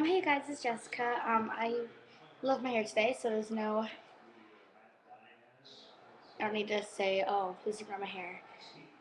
Um, hey guys, it's Jessica. Um, I love my hair today, so there's no. I don't need to say, oh, please ignore my hair.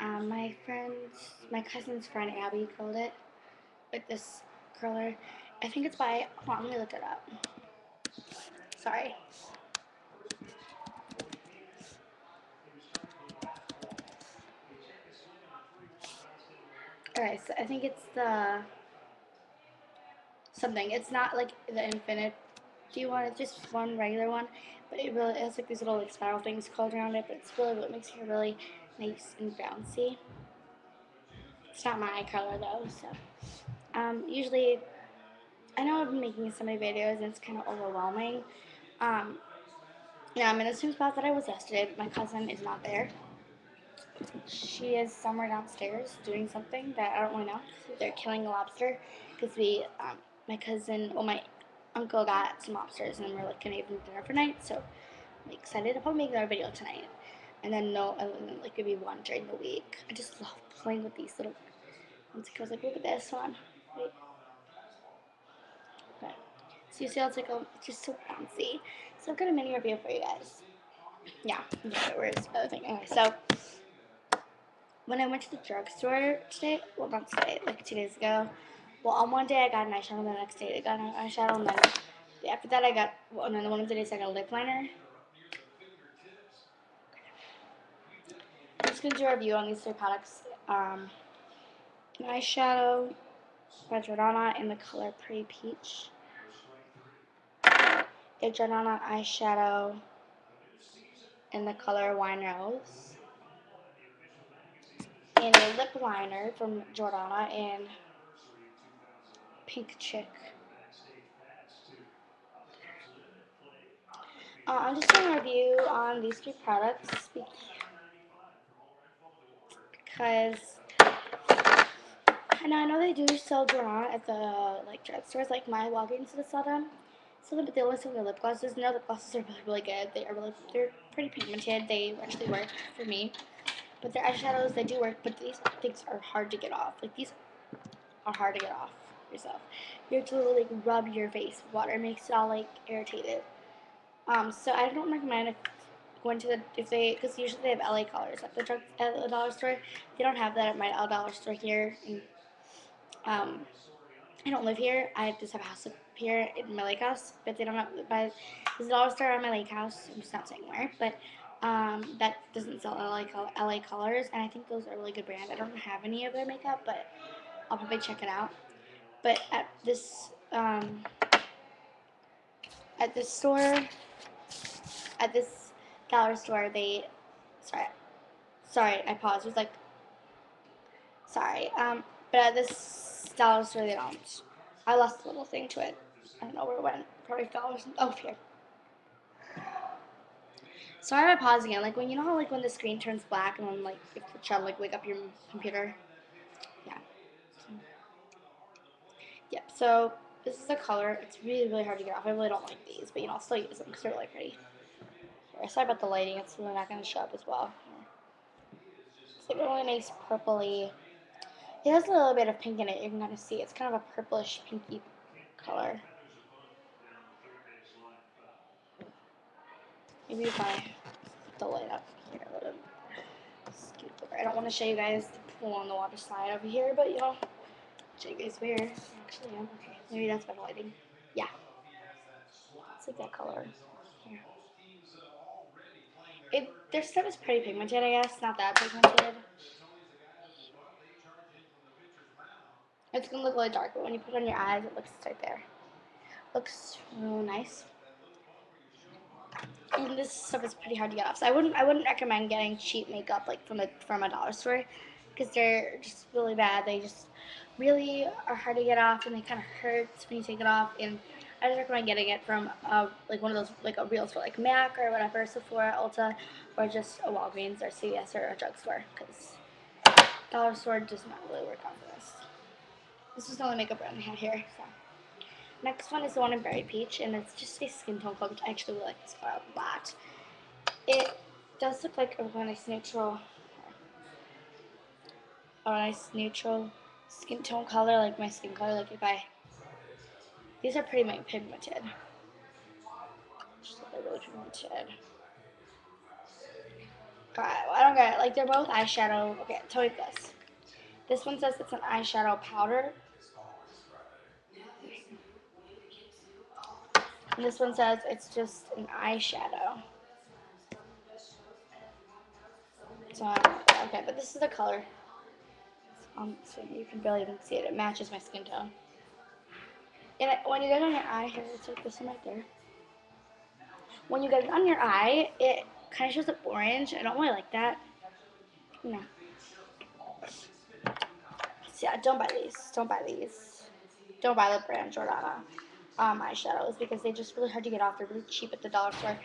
Um, my friend's, my cousin's friend Abby curled it with this curler. I think it's by. Hold on, let me look it up. Sorry. Alright, so I think it's the something. It's not like the infinite one, it's just one regular one. But it really has like these little like spiral things curled around it, but it's really what makes it really nice and bouncy. It's not my color though, so um, usually I know I've been making so many videos and it's kind of overwhelming. Um, yeah, I'm in the same spot that I was yesterday. My cousin is not there. She is somewhere downstairs doing something that I don't really know. They're killing a lobster because we, um, my cousin, well, my uncle got some lobsters and we're like gonna them dinner for night. So I'm excited about making our video tonight. And then no, and then like maybe one during the week. I just love playing with these little. ones. I was like, look at this one. Okay. So you see how it's like, a, it's just so bouncy. So I've got a mini review for you guys. Yeah. Where's the other thing? Okay, so when I went to the drugstore today, well not today, like two days ago. Well, on one day I got an eyeshadow, the next day I got an eyeshadow, and then after that I got, then one of the days I got a lip liner. I'm just gonna do a review on these three products. Um, an eyeshadow by Jordana in the color Pretty Peach. Jordana eyeshadow in the color Wine Rose and a lip liner from Jordana in Pink Chick. Uh, I'm just doing a review on these three products because and I know they do sell Jordana at the like drugstores, like my Walgreens does sell them. So but they only sell their lip glosses. No, the glosses are really, really good. They are really, they're pretty pigmented. They actually work for me. But their eyeshadows, they do work, but these things are hard to get off. Like, these are hard to get off yourself. You have to, like, rub your face with water. It makes it all, like, irritated. Um, so I don't recommend going to the, if they, because usually they have LA colors at the drug, at the dollar store. They don't have that at my dollar store here. And, um, I don't live here. I just have a house up here in my lake house, but they don't have, but there's a dollar store at my lake house. I'm just not saying where, but um, that doesn't sell LA, LA colors, and I think those are really good brand. I don't have any of their makeup, but I'll probably check it out. But at this um, at this store, at this dollar store, they sorry, sorry, I paused. It was like sorry, um, but at this dollar store, they don't. I lost a little thing to it. I don't know where it went. Probably fell or something. Oh, here. Sorry about pausing it. Like when you know how like when the screen turns black and then like you have to try to like wake up your computer. Yeah. So, yep. So this is the color. It's really really hard to get off. I really don't like these, but you know I'll still use them because they're really pretty. Here, sorry about the lighting. It's really not going to show up as well. It's like a really nice purpley. It has a little bit of pink in it. You can kind of see it's kind of a purplish pinky color. Maybe if I the light up here a little. I don't want to show you guys the pool on the water slide over here, but you know, guys where. Actually, yeah, okay. Maybe that's better lighting. Yeah. It's like that color. Here. It, their stuff is pretty pigmented, I guess. Not that pigmented. It's gonna look really dark, but when you put it on your eyes, it looks right there. Looks real nice and this stuff is pretty hard to get off. So I wouldn't I wouldn't recommend getting cheap makeup like from a from a dollar store because they're just really bad. They just really are hard to get off and they kind of hurts when you take it off. And I just recommend getting it from uh, like one of those like a real store like Mac or whatever, Sephora, Ulta, or just a Walgreens or CVS or a drugstore because dollar store does not really work on this. This is the only makeup brand I have here. So. Next one is the one in Berry Peach, and it's just a skin tone color, which I actually really like this color a lot. It does look like a really nice neutral, a nice neutral skin tone color, like my skin color. Like if I, These are pretty pigmented. Just really pigmented. God, I don't get it. Like they're both eyeshadow. Okay, tell me this. This one says it's an eyeshadow powder. And this one says it's just an eyeshadow. So, okay, but this is the color. Um, so you can barely even see it. It matches my skin tone. And it, when you get it on your eye, here, it's like this one right there. When you get it on your eye, it kind of shows up orange. I don't really like that. No. So yeah, don't buy these. Don't buy these. Don't buy the brand Jordana um, eyeshadows because they're just really hard to get off. They're really cheap at the dollar store.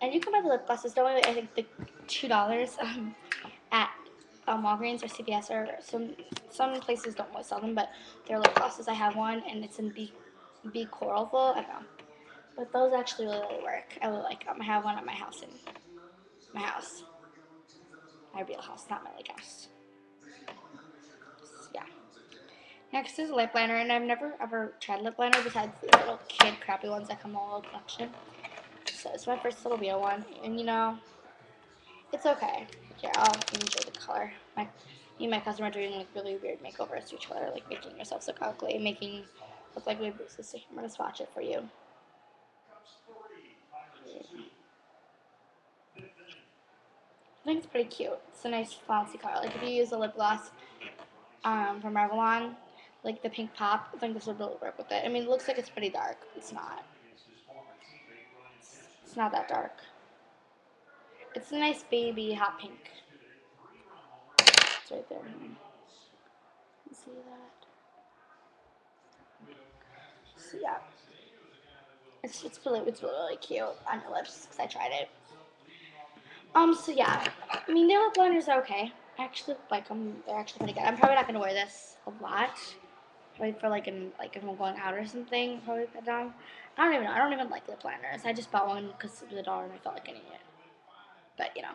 And you can buy the lip glosses. Don't worry, I think the two dollars um, at um, Walgreens or CVS or some some places don't sell them, but they're lip glosses. I have one and it's in B Be Coralful. I don't know, but those actually really, really work. I really like them. I have one at my house in my house, my real house, not my lake house. Yeah. Next is lip liner, and I've never ever tried lip liner besides the little kid crappy ones that come in a little collection. So it's my first little real one, and you know, it's okay. Here, I'll enjoy the color. My, me and my cousin are doing like really weird makeovers to each other, like making yourself look ugly, making look like we bruises. So I'm gonna swatch it for you. I think it's pretty cute. It's a nice flouncy color. Like if you use a lip gloss um, from Revlon, like the pink pop. I think this would really work with it. I mean, it looks like it's pretty dark. It's not. It's not that dark. It's a nice baby hot pink. It's right there. See that? So yeah. It's, it's really it's really, cute on your lips because I tried it. Um, so yeah. I mean, their lip liners are okay. I actually like them. They're actually pretty good. I'm probably not going to wear this a lot wait for like an like if I'm going out or something, probably put down. I don't even know. I don't even like lip liners. I just bought one because it was a dollar and I felt like getting it. But you know,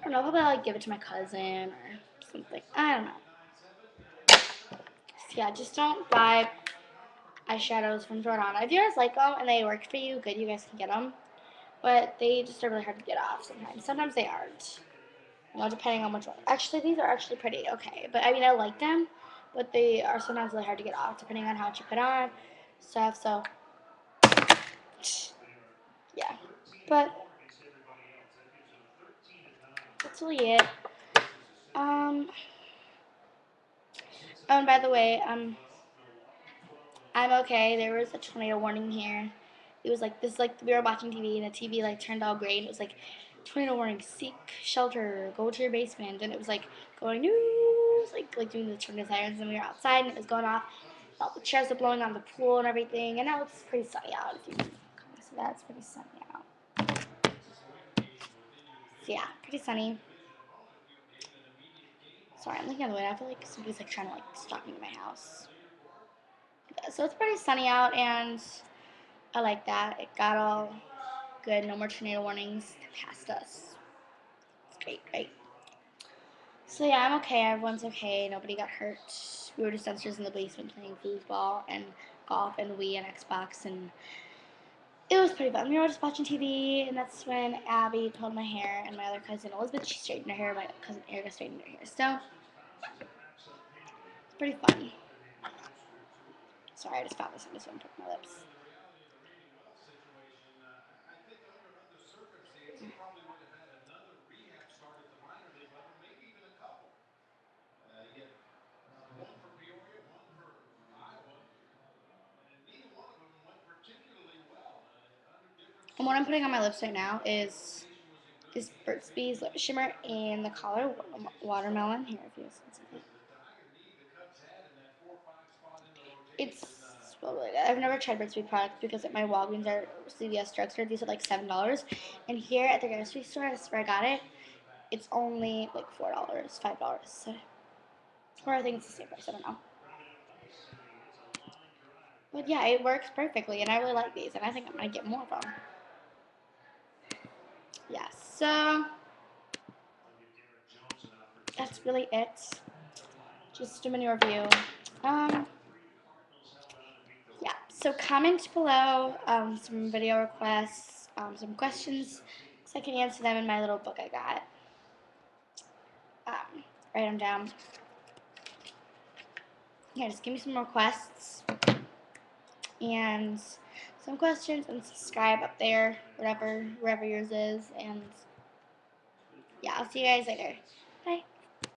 I don't know. Probably like give it to my cousin or something. I don't know. So yeah, just don't buy eyeshadows from Jordana. If you guys like them and they work for you, good. You guys can get them. But they just are really hard to get off sometimes. Sometimes they aren't. You depending on which one. Actually, these are actually pretty okay. But I mean, I like them but they are sometimes really hard to get off depending on how much you put on stuff. So yeah, but that's really it. Um. Oh, and by the way, um, I'm okay. There was a tornado warning here. It was like this, like we were watching TV and the TV like turned all gray and it was like tornado warning, seek shelter, go to your basement, and it was like going new was like like doing the tornado sirens and we were outside and it was going off. All the chairs were blowing on the pool and everything, and now it's pretty sunny out. If you can see that, it's pretty sunny. So yeah, pretty sunny. Sorry, I'm looking at the way. I feel like somebody's like trying to like stalk me in my house. So it's pretty sunny out, and I like that. It got all good. No more tornado warnings past us. It's great, right? So yeah, I'm okay. Everyone's okay. Nobody got hurt. We were just downstairs in the basement playing foosball and golf and Wii and Xbox, and pretty fun. We were just watching TV, and that's when Abby pulled my hair, and my other cousin Elizabeth she straightened her hair. My cousin Erica straightened her hair. So it's pretty fun. Sorry, I just found this. I'm just gonna put my lips. And what I'm putting on my lips right now is is Burt's Bees Lip Shimmer in the color Watermelon. Here, if you see It's well, I've never tried Burt's Bees products because at my Walgreens or CVS drugstore, these are like $7. And here at the grocery store, that's where I got it, it's only like $4, $5. So, or I think it's the same price, I don't know. But yeah, it works perfectly, and I really like these, and I think I'm going to get more of them yeah, so that's really it. Just a mini review. Um, yeah, so comment below um, some video requests, um, some questions, so I can answer them in my little book I got. Um, write them down. Yeah, just give me some requests and some questions and subscribe up there, whatever, wherever yours is. And yeah, I'll see you guys later. Bye.